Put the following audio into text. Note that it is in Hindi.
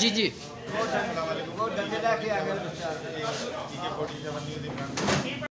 जी जी। बहुत डंडे लेके आ